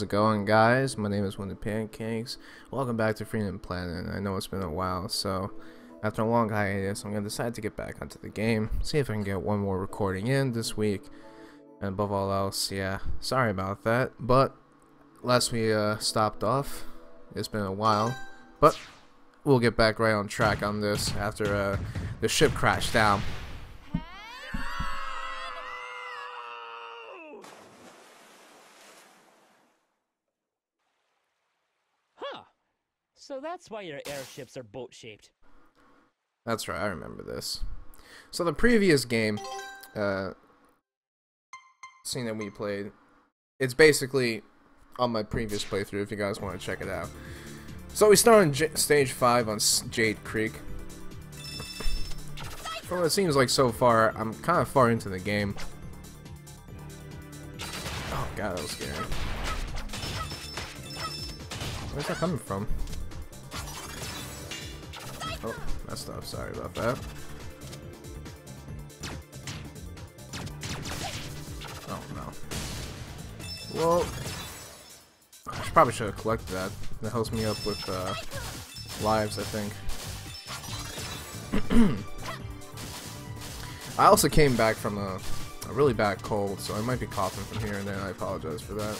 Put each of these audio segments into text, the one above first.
How's it going, guys? My name is Wounded Pancakes. Welcome back to Freedom Planet. I know it's been a while, so after a long hiatus, I'm going to decide to get back onto the game, see if I can get one more recording in this week. And above all else, yeah, sorry about that. But last we uh, stopped off, it's been a while. But we'll get back right on track on this after uh, the ship crashed down. Huh. So that's why your airships are boat shaped. That's right, I remember this. So the previous game, uh, scene that we played, it's basically on my previous playthrough if you guys want to check it out. So we start on J stage 5 on S Jade Creek. Well, it seems like so far, I'm kind of far into the game. Oh god, that was scary. Where's that coming from? Messed up. Sorry about that. Oh no. Well, I probably should have collected that. That helps me up with uh, lives, I think. I also came back from a, a really bad cold, so I might be coughing from here and there. I apologize for that.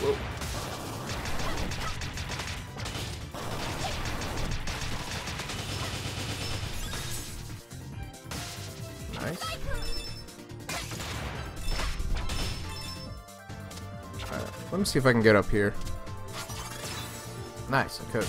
Whoa. Let me see if I can get up here. Nice, I could.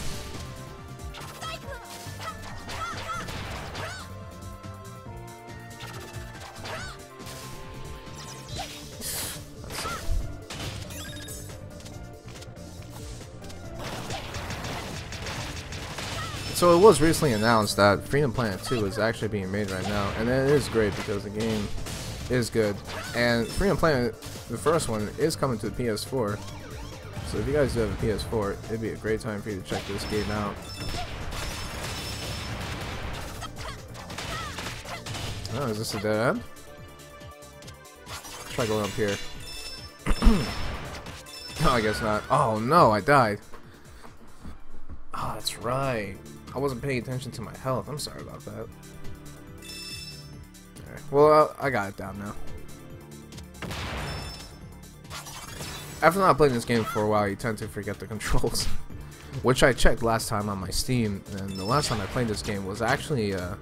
So it was recently announced that Freedom Planet 2 is actually being made right now, and it is great because the game is good. And Freedom Planet, the first one, is coming to the PS4. So if you guys do have a PS4, it'd be a great time for you to check this game out. Oh, is this a dead end? Try going up here. no, I guess not. Oh no, I died. Oh, that's right. I wasn't paying attention to my health. I'm sorry about that. Alright, well, I got it down now. After not playing this game for a while, you tend to forget the controls. Which I checked last time on my Steam, and the last time I played this game was actually uh,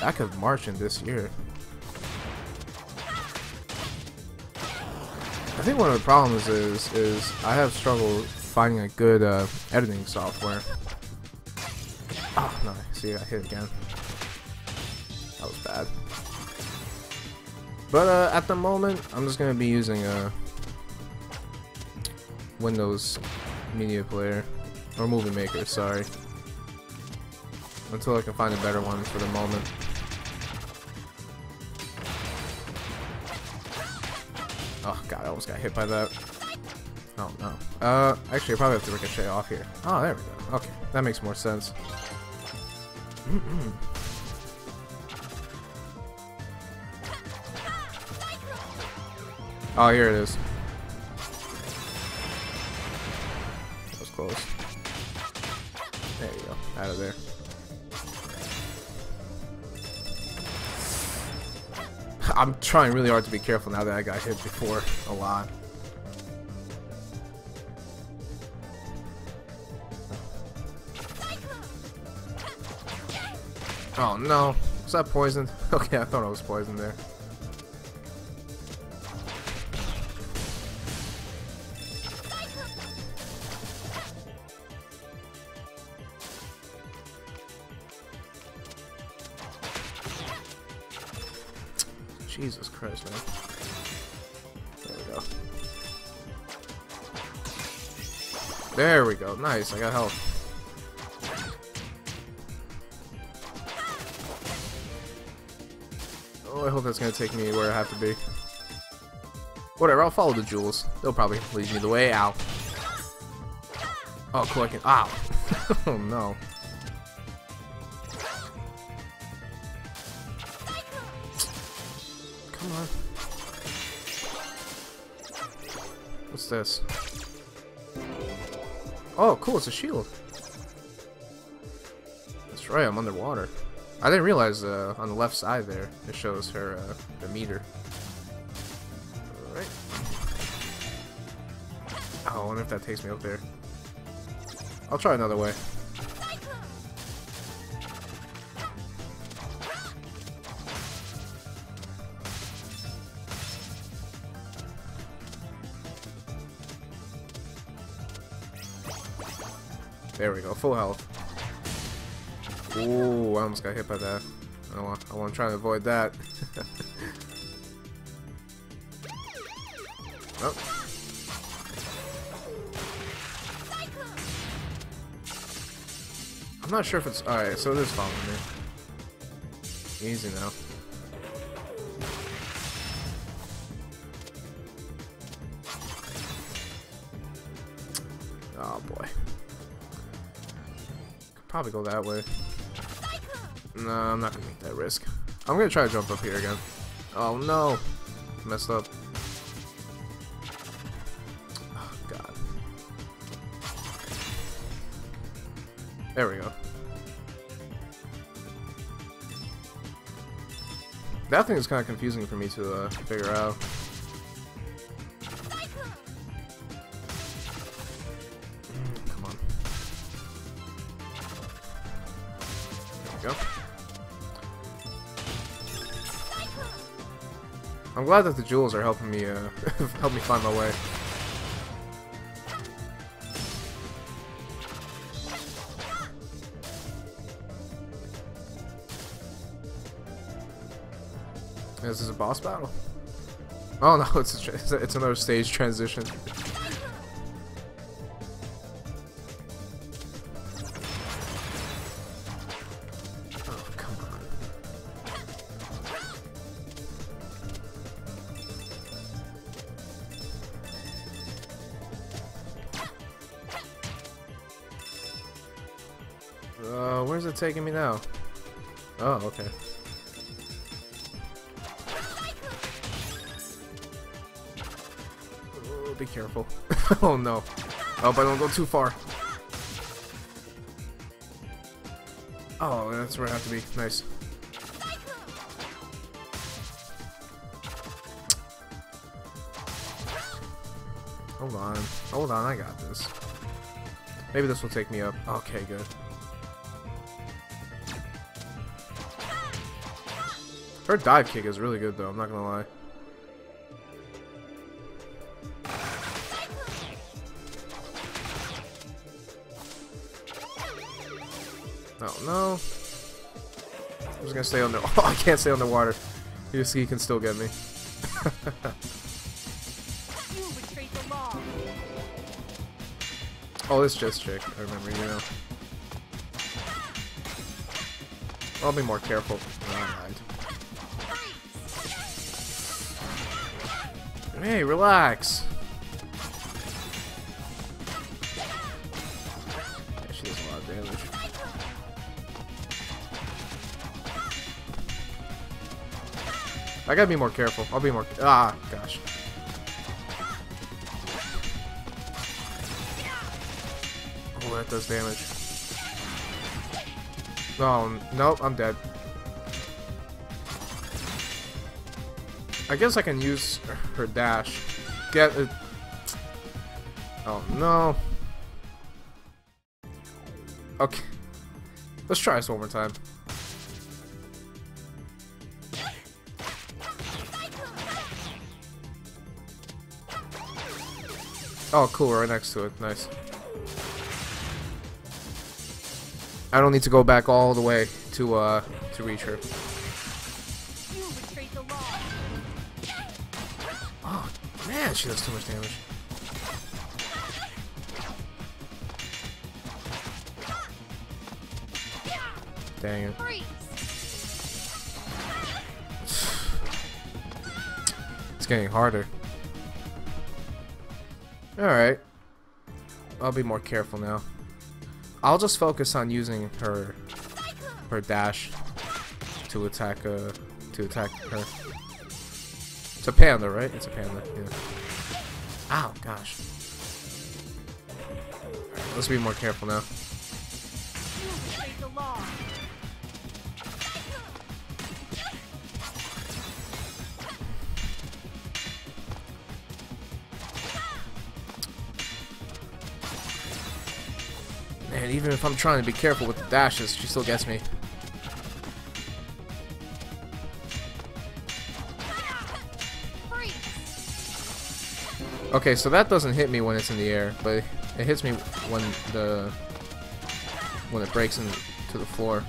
back of March in this year. I think one of the problems is is I have struggled finding a good uh, editing software. Oh no! See, I hit again. That was bad. But uh, at the moment, I'm just gonna be using a Windows Media Player or Movie Maker. Sorry, until I can find a better one for the moment. Oh god, I almost got hit by that. Oh no. Uh, actually, I probably have to ricochet off here. Oh, there we go. Okay, that makes more sense. oh, here it is. Of there. I'm trying really hard to be careful now that I got hit before a lot. Oh no. Was that poisoned? Okay, I thought I was poisoned there. Christ, man. There we go. There we go. Nice, I got health. Oh, I hope that's gonna take me where I have to be. Whatever, I'll follow the jewels. They'll probably lead me the way out. Oh, collecting. Ow. oh no. Come on. What's this? Oh, cool, it's a shield. That's right, I'm underwater. I didn't realize uh, on the left side there, it shows her uh, the meter. Alright. Oh, I wonder if that takes me up there. I'll try another way. There we go, full health. Ooh, I almost got hit by that. I want, I want to try and avoid that. oh. I'm not sure if it's alright. So it is following me. Easy now. Probably go that way. No, I'm not gonna make that risk. I'm gonna try to jump up here again. Oh no! Messed up. Oh god. There we go. That thing is kind of confusing for me to uh, figure out. Glad that the jewels are helping me uh help me find my way. This is a boss battle. Oh no, it's a it's another stage transition. Taking me now? Oh, okay. Oh, be careful. oh no. Oh, but don't go too far. Oh, that's where I have to be. Nice. Hold on. Hold on, I got this. Maybe this will take me up. Okay, good. Her dive kick is really good though, I'm not gonna lie. Oh no. I'm just gonna stay under oh I can't stay underwater. He can still get me. Oh this just chick, I remember, you know. I'll be more careful. Never mind. Hey, relax. Yeah, she does a lot of damage. I gotta be more careful. I'll be more. Ah, gosh. Oh, that does damage. Oh, nope, I'm dead. I guess I can use her dash. Get it. Oh no. Okay. Let's try this one more time. Oh, cool, right next to it. Nice. I don't need to go back all the way to uh to reach her. Man, she does too much damage. Dang it. It's getting harder. Alright. I'll be more careful now. I'll just focus on using her her dash to attack uh to attack her. It's a panda, right? It's a panda, yeah. Ow, gosh. Alright, let's be more careful now. Man, even if I'm trying to be careful with the dashes, she still gets me. Okay, so that doesn't hit me when it's in the air, but it hits me when the when it breaks into the floor.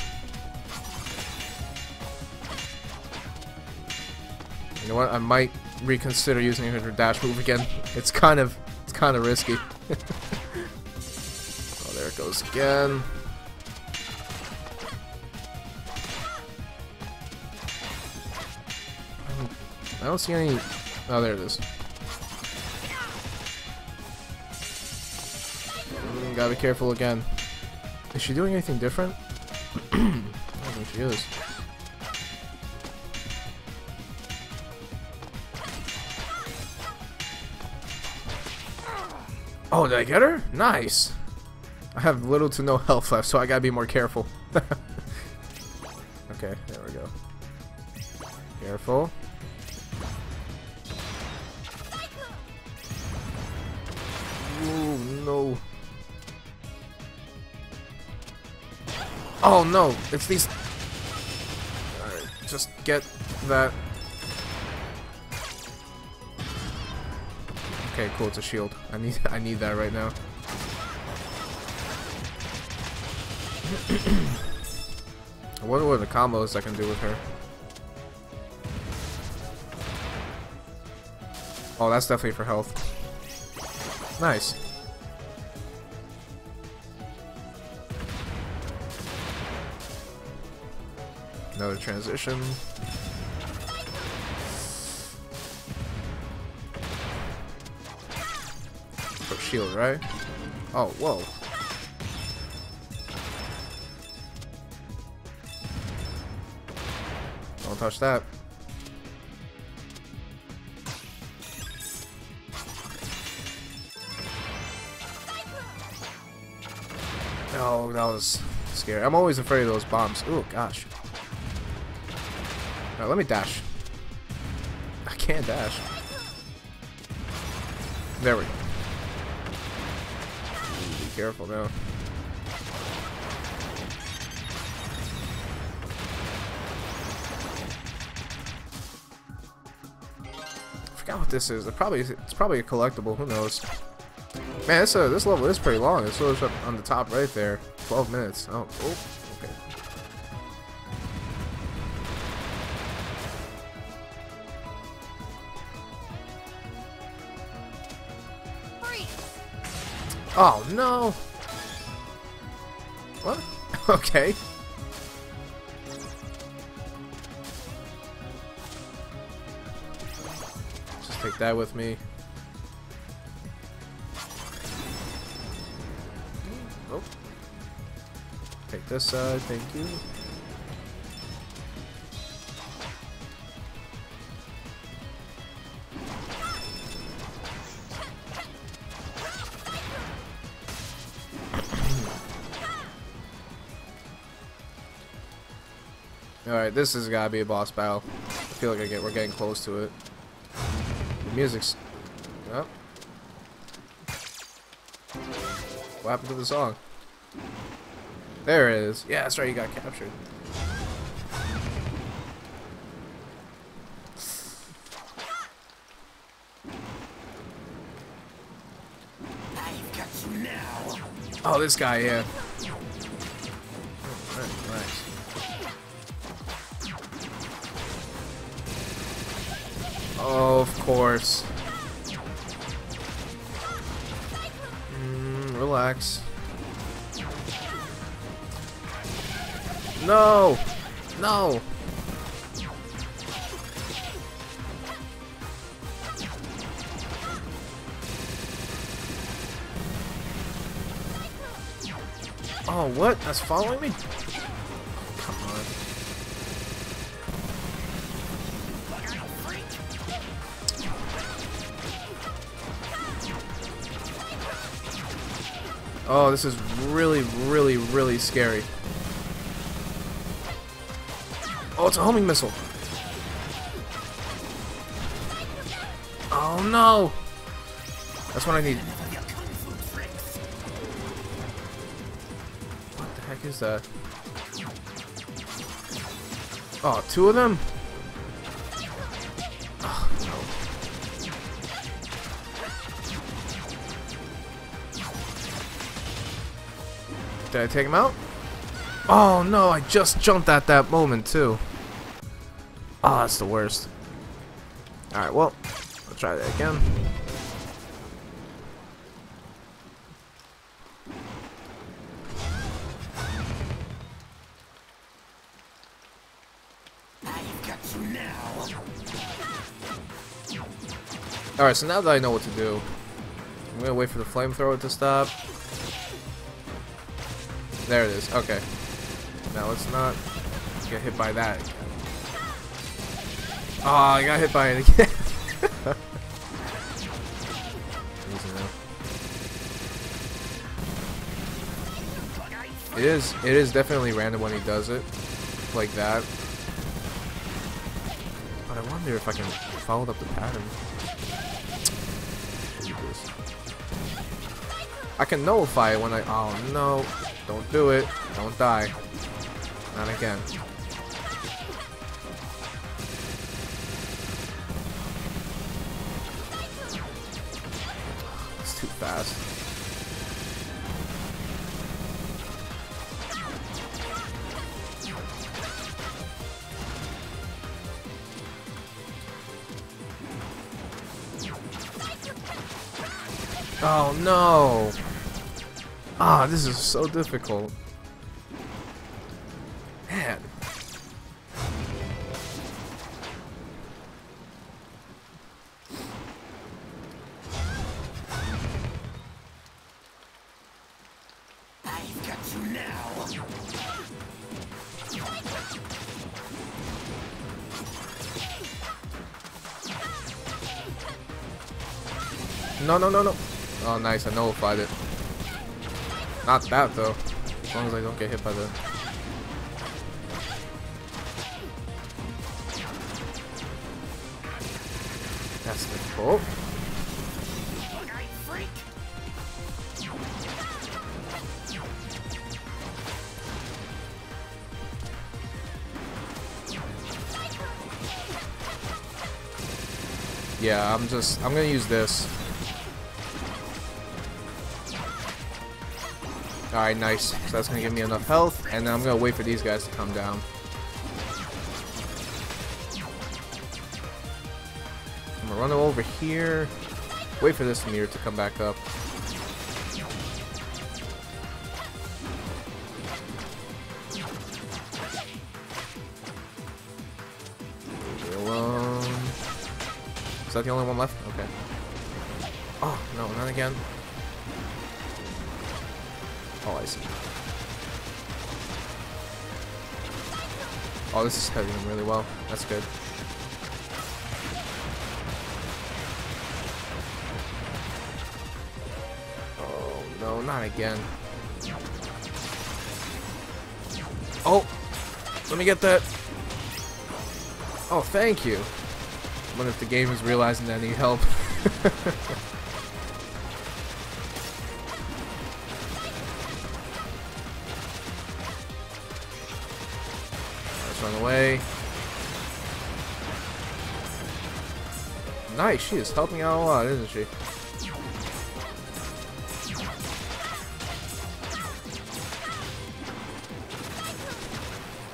You know what? I might reconsider using her dash move again. It's kind of it's kind of risky. oh, there it goes again. I don't see any. Oh, there it is. Gotta be careful again. Is she doing anything different? I don't think she is. Oh, did I get her? Nice. I have little to no health left, so I gotta be more careful. okay, there we go. Careful. Ooh, no. Oh no, it's these. Just get that. Okay, cool. It's a shield. I need I need that right now. I wonder what the combos I can do with her. Oh, that's definitely for health. Nice. Another transition. For shield, right? Oh, whoa. Don't touch that. Oh, that was scary. I'm always afraid of those bombs. Oh, gosh. Alright, let me dash. I can't dash. There we go. Be careful now. Forgot what this is. It probably it's probably a collectible. Who knows? Man, this uh, this level is pretty long. It shows up on the top right there. 12 minutes. Oh, oh Oh no. What? okay. Just take that with me. Oh. Take this side, thank you. Alright, this has gotta be a boss battle. I feel like I get we're getting close to it. The music's oh. What happened to the song? There it is. Yeah, that's right, you got captured. Oh, this guy, yeah. Of course. Mm, relax. No! No! Oh, what? That's following me? Oh, this is really, really, really scary. Oh, it's a homing missile. Oh no! That's what I need. What the heck is that? Oh, two of them? Did I take him out? Oh no, I just jumped at that moment too. Oh, that's the worst. Alright, well, I'll try that again. Alright, so now that I know what to do, I'm gonna wait for the flamethrower to stop. There it is, okay. Now let's not get hit by that. Oh, I got hit by it again. It is, it is definitely random when he does it, like that. But I wonder if I can follow up the pattern. I can nullify it when I, oh no, don't do it, don't die. Not again. It's too fast. Oh no! Ah, this is so difficult. Man. No, no, no, no. Oh, nice. I nullified it. Not that, though. As long as I don't get hit by the... That's the... Oh. Yeah, I'm just... I'm gonna use this. Alright, nice. So that's gonna give me enough health, and then I'm gonna wait for these guys to come down. I'm gonna run over here. Wait for this mirror to come back up. Alone. Is that the only one left? Okay. Oh, no, not again. Oh, this is hitting him really well. That's good. Oh, no, not again. Oh! Let me get that! Oh, thank you! I wonder if the game is realizing that I need help. away. Nice, she is helping out a lot, isn't she?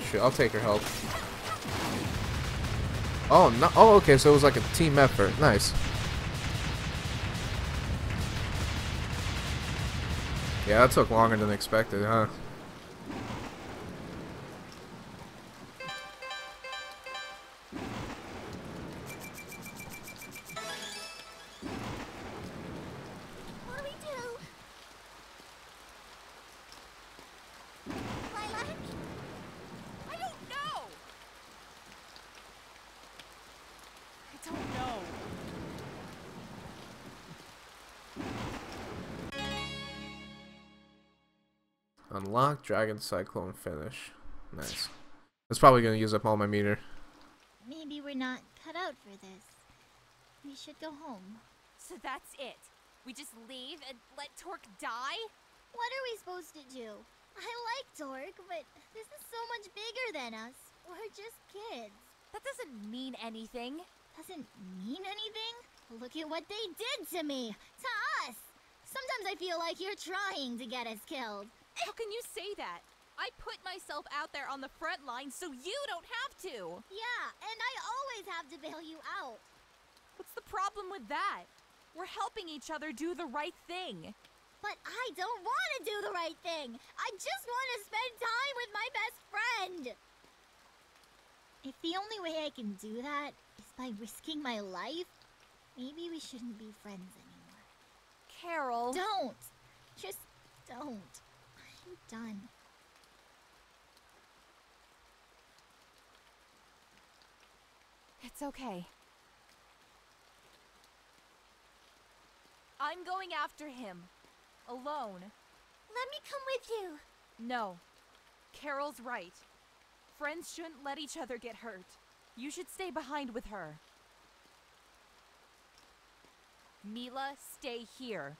Sure, I'll take her help. Oh, no, oh, okay, so it was like a team effort. Nice. Yeah, that took longer than expected, huh? Unlock Dragon Cyclone finish. Nice. That's probably gonna use up all my meter. Maybe we're not cut out for this. We should go home. So that's it. We just leave and let Torque die? What are we supposed to do? I like Torque, but this is so much bigger than us. We're just kids. That doesn't mean anything. Doesn't mean anything? Look at what they did to me! To us! Sometimes I feel like you're trying to get us killed. How can you say that? I put myself out there on the front line so you don't have to. Yeah, and I always have to bail you out. What's the problem with that? We're helping each other do the right thing. But I don't want to do the right thing. I just want to spend time with my best friend. If the only way I can do that is by risking my life, maybe we shouldn't be friends anymore. Carol. Don't. Just don't. I'm done. It's okay. I'm going after him. Alone. Let me come with you. No. Carol's right. Friends shouldn't let each other get hurt. You should stay behind with her. Milla, stay here.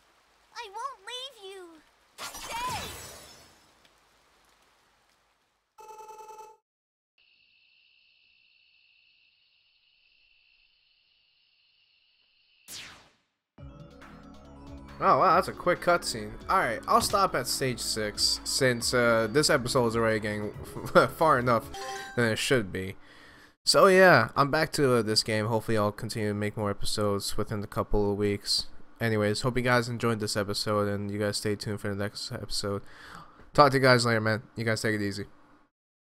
I won't leave you. Stay! Oh wow, that's a quick cutscene. Alright, I'll stop at stage 6, since uh, this episode is already getting far enough than it should be. So yeah, I'm back to uh, this game. Hopefully I'll continue to make more episodes within a couple of weeks. Anyways, hope you guys enjoyed this episode, and you guys stay tuned for the next episode. Talk to you guys later, man. You guys take it easy.